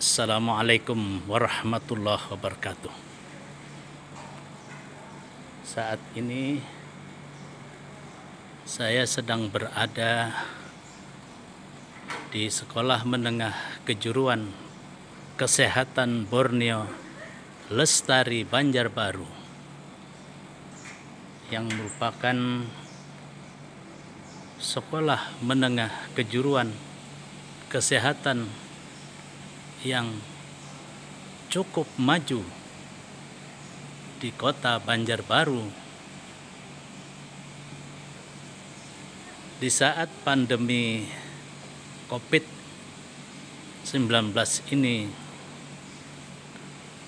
Assalamualaikum warahmatullahi wabarakatuh. Saat ini saya sedang berada di Sekolah Menengah Kejuruan Kesehatan Borneo Lestari Banjarbaru yang merupakan sekolah menengah kejuruan kesehatan yang cukup maju di kota Banjarbaru. Di saat pandemi COVID-19 ini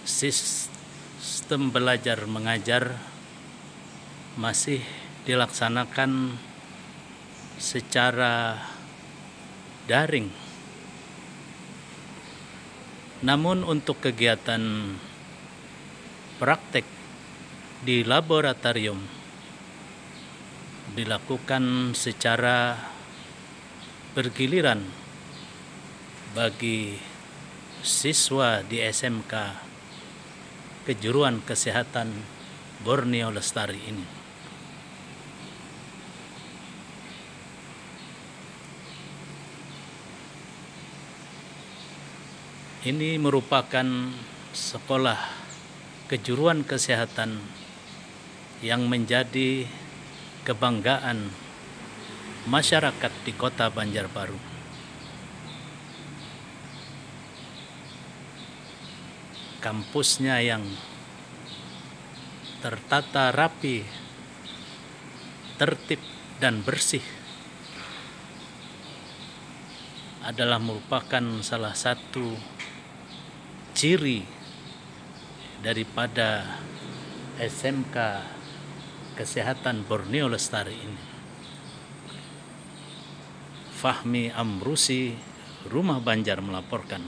sistem belajar mengajar masih dilaksanakan secara daring namun untuk kegiatan praktek di laboratorium dilakukan secara bergiliran bagi siswa di SMK Kejuruan Kesehatan Borneo Lestari ini. Ini merupakan sekolah kejuruan kesehatan yang menjadi kebanggaan masyarakat di kota Banjarbaru. Kampusnya yang tertata rapi, tertib dan bersih adalah merupakan salah satu ciri daripada SMK Kesehatan Borneo Lestari ini. Fahmi Amrusi, Rumah Banjar melaporkan.